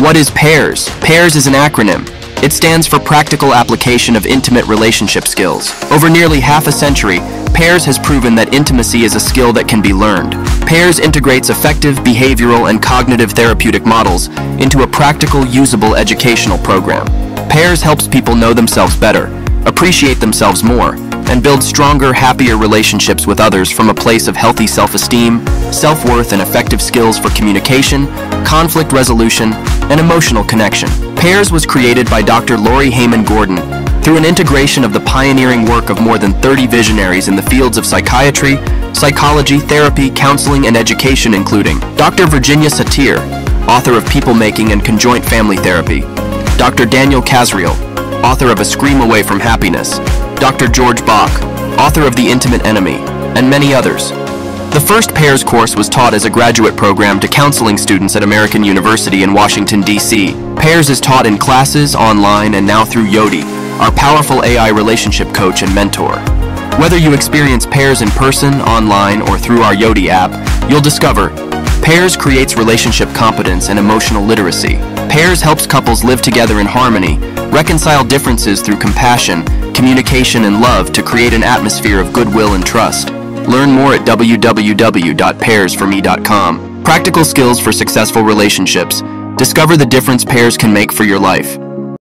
What is PAIRS? PAIRS is an acronym. It stands for Practical Application of Intimate Relationship Skills. Over nearly half a century, PAIRS has proven that intimacy is a skill that can be learned. PAIRS integrates effective behavioral and cognitive therapeutic models into a practical, usable educational program. PAIRS helps people know themselves better, appreciate themselves more, and build stronger, happier relationships with others from a place of healthy self-esteem, self-worth, and effective skills for communication, conflict resolution, and emotional connection. PAIRS was created by Dr. Lori Heyman Gordon through an integration of the pioneering work of more than 30 visionaries in the fields of psychiatry, psychology, therapy, counseling, and education including Dr. Virginia Satir, author of People Making and Conjoint Family Therapy, Dr. Daniel Casriel, author of A Scream Away from Happiness, Dr. George Bach, author of The Intimate Enemy, and many others. The first PAIRS course was taught as a graduate program to counseling students at American University in Washington, D.C. PAIRS is taught in classes, online, and now through Yodi, our powerful AI relationship coach and mentor. Whether you experience PAIRS in person, online, or through our Yodi app, you'll discover PAIRS creates relationship competence and emotional literacy. PAIRS helps couples live together in harmony, reconcile differences through compassion, communication, and love to create an atmosphere of goodwill and trust. Learn more at www.pairsforme.com. Practical skills for successful relationships. Discover the difference PAIRS can make for your life.